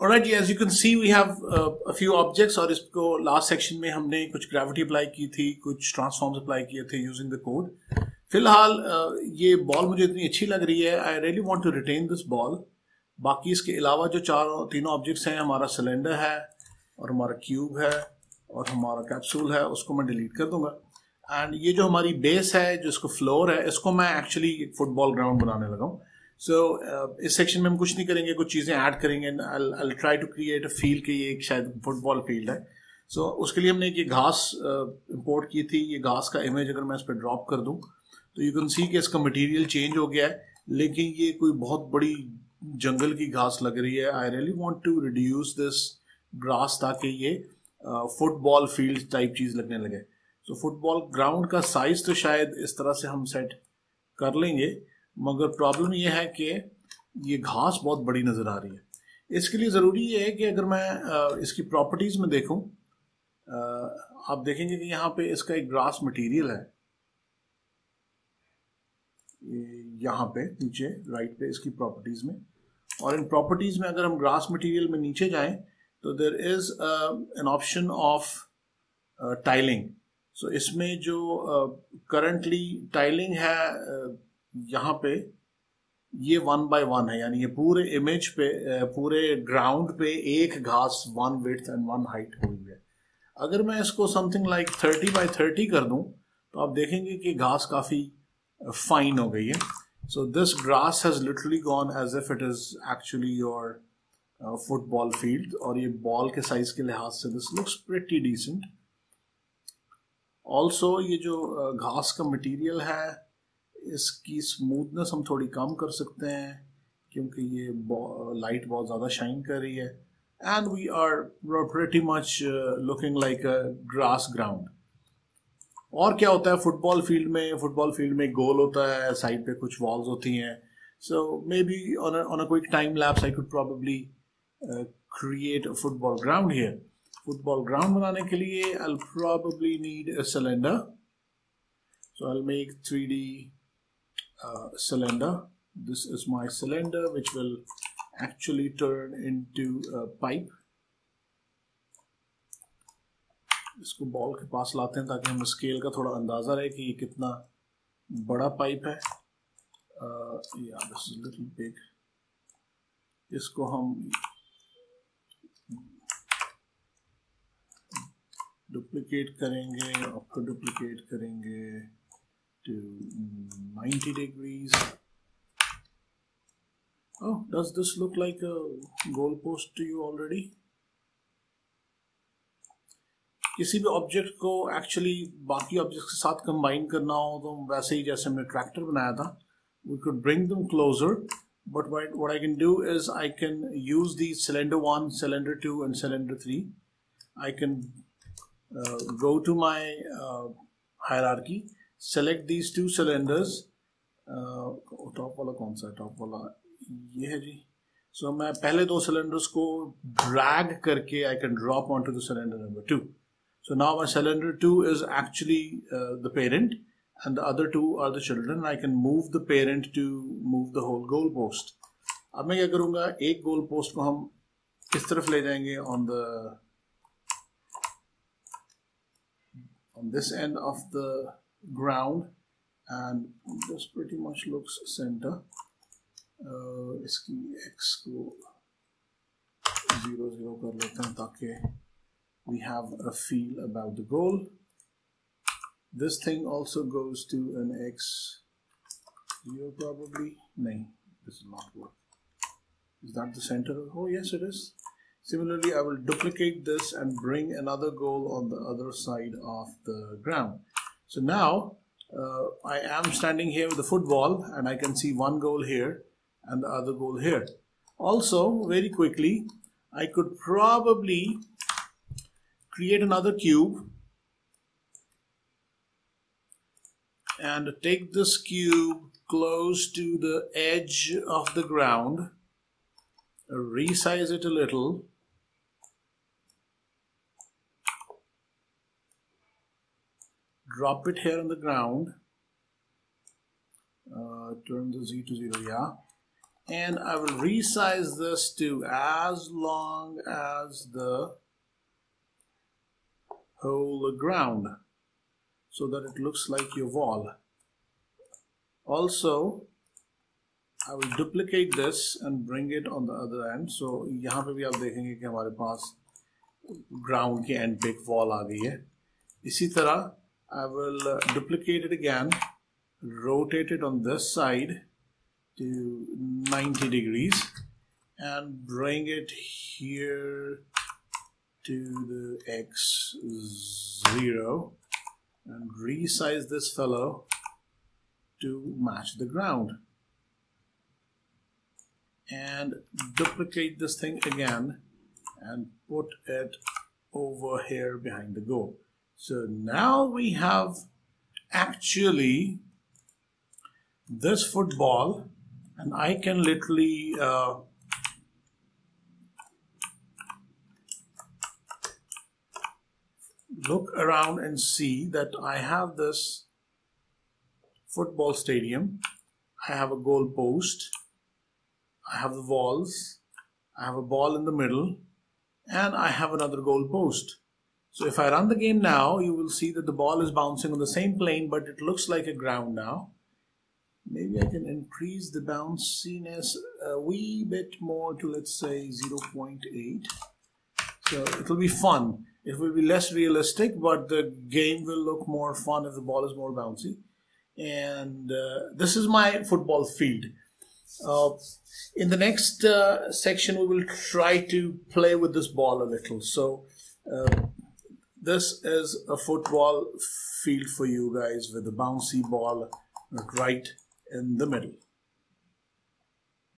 Alright, as you can see, we have uh, a few objects और इसको last section में हमने कुछ ग्रेविटी apply की थी कुछ transforms apply किए थे using the code. फ़िलहाल uh, ये बॉल मुझे इतनी अच्छी लग रही है I really want to retain this ball बाकी इसके अलावा जो चारों तीनों ऑब्जेक्ट्स हैं हमारा सिलेंडर है और हमारा क्यूब है और हमारा कैप्सूल है उसको मैं डिलीट कर दूँगा. एंड ये जो हमारी बेस है जो इसको फ्लोर है इसको मैं एक्चुअली फुटबॉल ग्राउंड बनाने लगा हूँ. सो so, uh, इस सेक्शन में हम कुछ नहीं करेंगे कुछ चीज़ें ऐड करेंगे। I try to create a feel कि ये एक शायद फुटबॉल फ़ील्ड है। सो so, उसके लिए हमने एक ये घास इंपोर्ट uh, की थी। ये घास का इमेज अगर मैं इस पर ड्रॉप कर दूँ तो यू कैन सी कि इसका मटेरियल चेंज हो गया है। लेकिन ये कोई बहुत बड़ी जंगल की घास लग रही है। I really want to reduce this grass ताकि ये फुटबॉल फ़ील्ड टाइप चीज़ लगने लगे। सो फुटबॉल ग्राउंड का साइज़ तो शायद इस तरह से हम सेट कर लेंगे। मगर प्रॉब्लम यह है कि ये घास बहुत बड़ी नज़र आ रही है। इसके लिए ज़रूरी ये है कि अगर मैं इसकी प्रॉपर्टीज़ में देखूँ आप देखेंगे कि यहाँ पे इसका एक ग्रास मटेरियल है। यहाँ पे नीचे राइट पे इसकी प्रॉपर्टीज़ में। और इन प्रॉपर्टीज़ में अगर हम ग्रास मटेरियल में नीचे जाएँ तो there is an option of tiling so इसमें जो करंटली uh, टाइलिंग है uh, यहाँ पे ये वन बाय वन है, यानी ये पूरे इमेज पे पूरे ग्राउंड पे एक घास one width and one height हुई है। अगर मैं इसको something like thirty by thirty कर दूँ तो आप देखेंगे कि घास काफ़ी फाइन हो गई है। So this grass has literally gone as if it is actually your football field और ये बॉल के साइज़ के लिहाज से this looks pretty decent also ये जो घास का मटेरियल है इसकी स्मूथनेस हम थोड़ी कम कर सकते हैं, क्योंकि ये लाइट बहुत ज़्यादा शाइन कर रही है। And we are pretty much looking like a grass ground और क्या होता है फुटबॉल फ़ील्ड में फुटबॉल फ़ील्ड में गोल होता है साइड पे कुछ वॉल्स होती हैं। So maybe on a quick time lapse I could probably create a football ground here football ground बनाने के लिए I probably need a cylinder so I make three D uh, cylinder. This is my cylinder which will actually turn into a pipe. इसको ball के पास लाते हैं ताकि हमें scale का थोड़ा अंदाज़ा रहे कि ये कितना बड़ा पाइप है या दिस इज़ लिटिल बिग इसको हम डुप्लीकेट करेंगे फिर डुप्लिकेट करेंगे to 90 degrees. Oh, does this look like a goalpost to you already? किसी भी ऑब्जेक्ट को एक्चुअली बाकी ऑब्जेक्ट के साथ कंबाइन करना हो तो वैसे ही जैसे हमने ट्रैक्टर बनाया था we could bring them closure but what, what I can do is I can use the cylinder 1, cylinder 2 and cylinder 3. I can uh, go to my uh, hierarchy select these two cylinders top वाला कौन सा है? Top वाला ये है जी। सो so, मैं पहले दो सिलेंडर्स को ड्रैग करके I can drop on to the cylinder number two so now my cylinder two is actually the parent and the other two are the children. I can move the parent to move the whole goal post. अब मैं क्या करूँगा? एक goal post को हम किस तरफ़ ले जाएँगे? On the on this end of the ground and this pretty much looks center uh, इसकी x को zero zero कर लेते हैं ताकि we have a feel about the goal this thing also goes to an x zero probably no this will not work is that the center oh yes it is similarly I will duplicate this and bring another goal on the other side of the ground so now uh, I am standing here with the football and I can see one goal here and the other goal here. Also, very quickly, I could probably create another cube and take this cube close to the edge of the ground, resize it a little, drop it here on the ground uh, turn the z to 0 yeah and I will resize this to as long as the whole ground so that it looks like your wall also I will duplicate this and bring it on the other end so यहाँ पे भी आप देखेंगे कि हमारे पास ground के end पे एक wall आ गई है इसी तरह I will uh, duplicate it again rotate it on this side to 90 degrees and bring it here to the x0 and resize this fellow to match the ground and duplicate this thing again and put it over here behind the goal. So now we have actually this football and I can literally uh, look around and see that I have this football stadium. I have a goal post. I have the walls. I have a ball in the middle and I have another goal post. So if I run the game now, you will see that the ball is bouncing on the same plane, but it looks like a ground now. Maybe I can increase the bounciness a wee bit more to let's say 0.8 so it'll be fun. It will be less realistic but the game will look more fun if the ball is more bouncy. And uh, this is my football field. Uh, in the next uh, section we will try to play with this ball a little. So uh, this is a football field for you guys with a bouncy ball right in the middle.